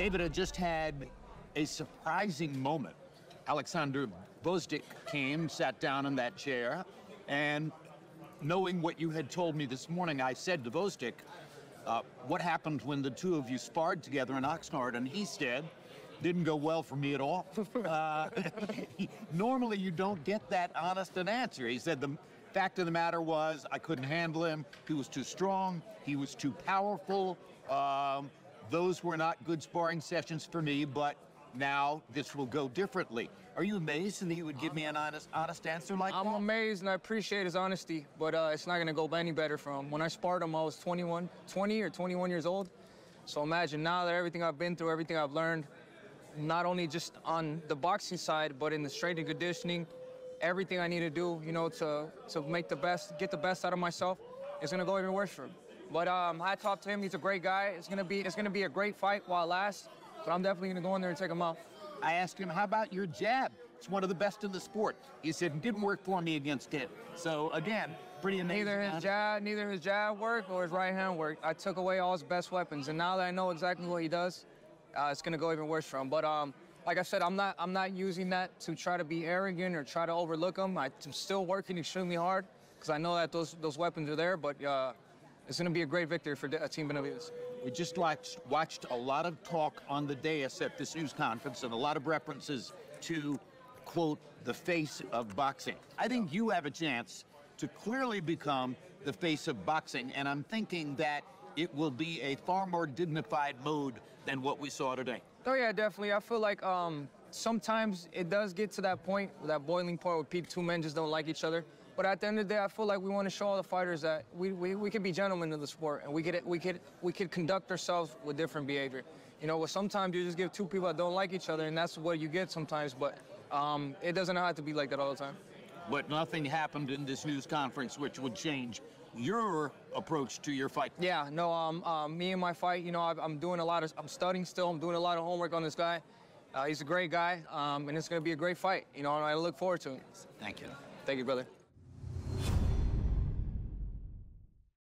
David had just had a surprising moment. Alexander Gvozdyk came, sat down in that chair, and knowing what you had told me this morning, I said to Gvozdyk, uh, what happened when the two of you sparred together in Oxnard? And he said, didn't go well for me at all. Uh, normally, you don't get that honest an answer. He said the fact of the matter was I couldn't handle him. He was too strong. He was too powerful. Um, those were not good sparring sessions for me, but now this will go differently. Are you amazed that he would give me an honest, honest answer like that? I'm amazed and I appreciate his honesty, but uh, it's not going to go any better for him. When I sparred him, I was 21, 20 or 21 years old. So imagine now that everything I've been through, everything I've learned, not only just on the boxing side, but in the strength and conditioning, everything I need to do, you know, to to make the best, get the best out of myself, it's gonna go even worse for him. But um, I talked to him. He's a great guy. It's gonna be it's gonna be a great fight while it lasts. But I'm definitely gonna go in there and take him out. I asked him, how about your jab? It's one of the best in the sport. He said, it didn't work for me against him. So again, pretty amazing. Neither his jab, neither his jab worked or his right hand worked. I took away all his best weapons, and now that I know exactly what he does, uh, it's gonna go even worse for him. But um, like I said, I'm not I'm not using that to try to be arrogant or try to overlook him. I'm still working extremely hard because I know that those those weapons are there. But uh, it's gonna be a great victory for Team Benavidez. We just watched, watched a lot of talk on the dais at this news conference and a lot of references to, quote, the face of boxing. I think you have a chance to clearly become the face of boxing, and I'm thinking that it will be a far more dignified mode than what we saw today. Oh yeah, definitely. I feel like um, sometimes it does get to that point, that boiling point where people, two men just don't like each other. But at the end of the day, I feel like we want to show all the fighters that we, we, we can be gentlemen in the sport and we could we could we could conduct ourselves with different behavior. You know, well, sometimes you just give two people that don't like each other, and that's what you get sometimes. But um, it doesn't have to be like that all the time. But nothing happened in this news conference which would change your approach to your fight. Yeah, no, um, um, me and my fight, you know, I, I'm doing a lot of, I'm studying still, I'm doing a lot of homework on this guy. Uh, he's a great guy, um, and it's going to be a great fight, you know, and I look forward to it. Thank you. Thank you, brother.